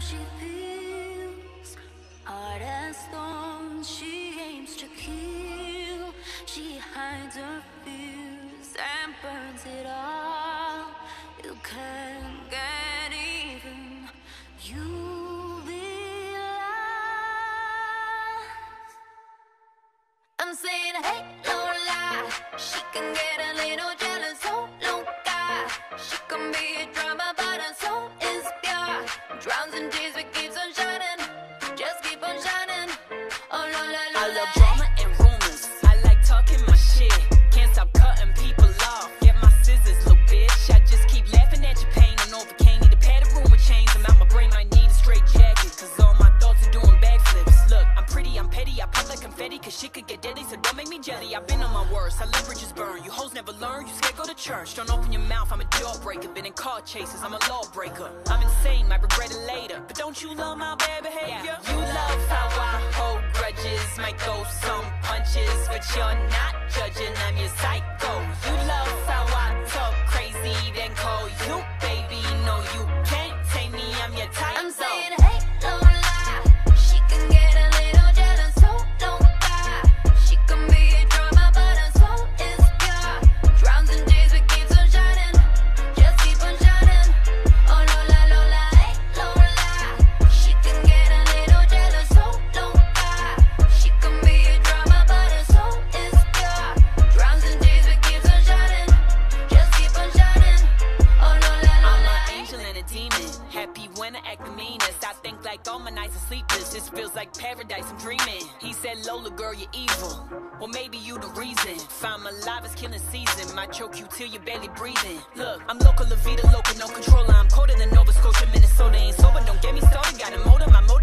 she feels. Hard as stone, she aims to kill. She hides her fears and burns it all. You can't get even. Lost. I'm saying, hey, Lola. She can get a little jealous, loca. She can be a drama, but her soul is pure. Drowns in tears, but keeps on shining. Just keep on shining. Oh, la, la, la, I pop like confetti. Cause shit could get deadly. So don't make me jelly. I've been on my worst. I let bridges burn. You hoes never learn. You scared go to church. Don't open your mouth. I'm a deal breaker. Been in car chases. I'm a lawbreaker. I'm insane. Might regret it later. But don't you love my bad behavior? You love how I hold grudges. Might throw some punches. But you're not judging. I'm your psycho. You love sleepless. This feels like paradise. I'm dreaming. He said, Lola, girl, you're evil. Well, maybe you the reason. If I'm is killing season. Might choke you till you're barely breathing. Look, I'm local, La Vida, local, no controller. I'm colder than Nova Scotia, Minnesota. Ain't sober, don't get me started. Got a motive. My motive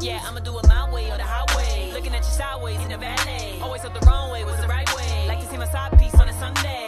Yeah, I'ma do it my way or the highway. Looking at you sideways in the valet. Always up the wrong way was the right way. Like to see my side piece on a Sunday.